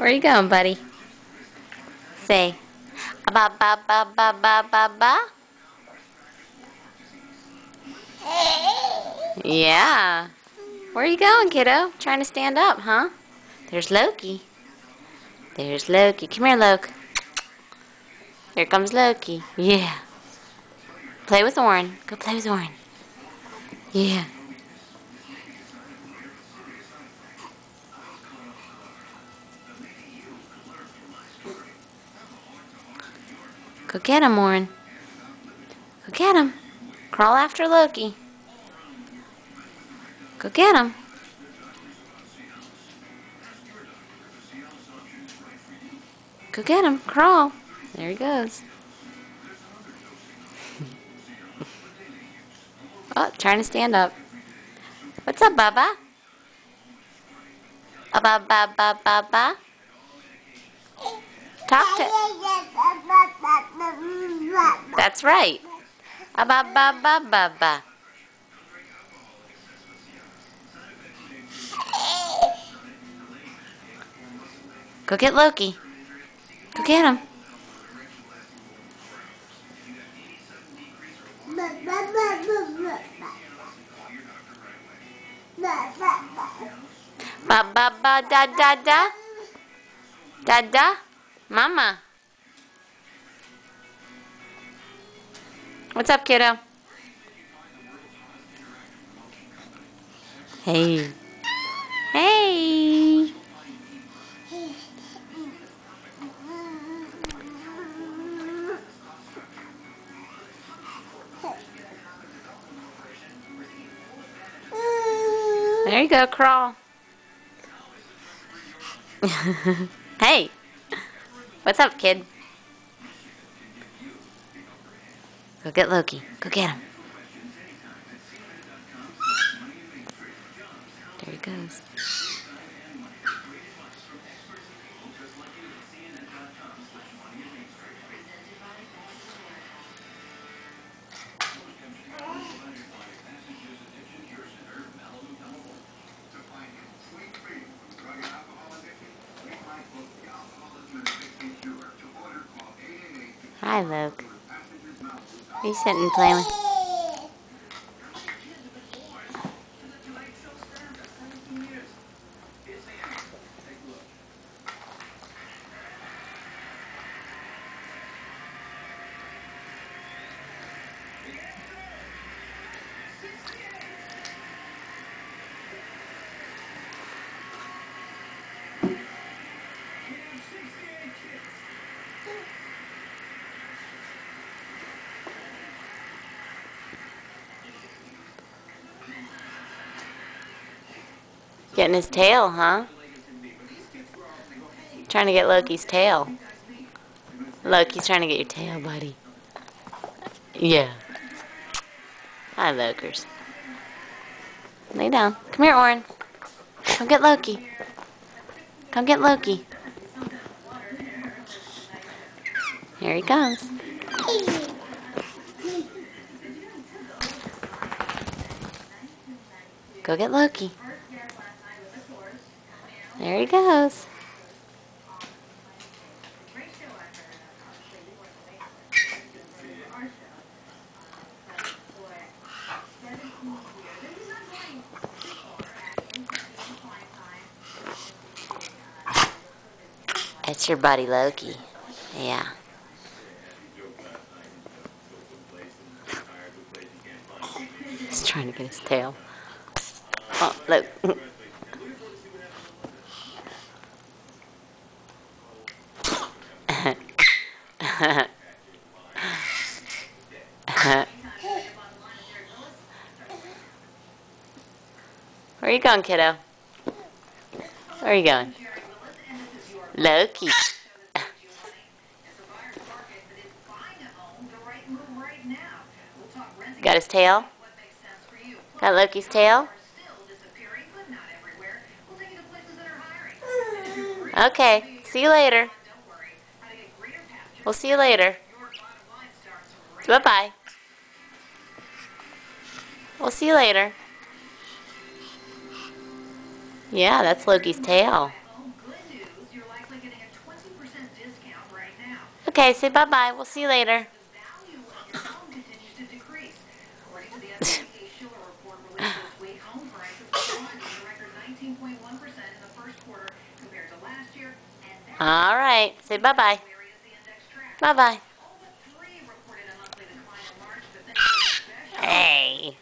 Where are you going, buddy? Say, ba ba ba ba ba ba ba. Yeah. Where are you going, kiddo? Trying to stand up, huh? There's Loki. There's Loki. Come here, Loki. Here comes Loki. Yeah. Play with Oryn. Go play with Oryn. Yeah. Go get him, Oryn. Go get him. Crawl after Loki. Go get him. Go get him. Crawl. There he goes. oh, trying to stand up. What's up, Baba? Uh, ba ba to. That's right. Ba ba ba ba ba. Go get Loki. Go get him. Ba ba ba da da da. Da da. Mama. What's up, kiddo? Hey. Hey. There you go, crawl. hey. What's up, kid? Go get Loki. Go get him. There he goes. Hi, Luke. Are you sitting playing? Getting his tail, huh? Trying to get Loki's tail. Loki's trying to get your tail, buddy. Yeah. Hi, Lokers. Lay down. Come here, Oryn. Come get Loki. Come get Loki. Here he comes. Go get Loki. There he goes. That's your buddy Loki. Yeah. He's trying to get his tail. Oh, look. Where are you going, kiddo? Where are you going? Loki. Got his tail? Got Loki's tail? Okay, see you later. We'll see you later. Bye-bye. We'll see you later. Yeah, that's Loki's tail. Okay, say bye-bye. We'll see you later. value of your home continues to decrease. According to the FHA Shiller report released this week, home prices declined at a record 19.1% in the first quarter compared to last year, and that All right. Say bye-bye. Bye-bye. Hey.